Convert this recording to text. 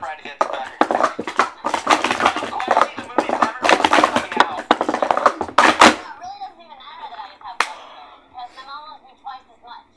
Friday gets better. I just have one phone because twice as much.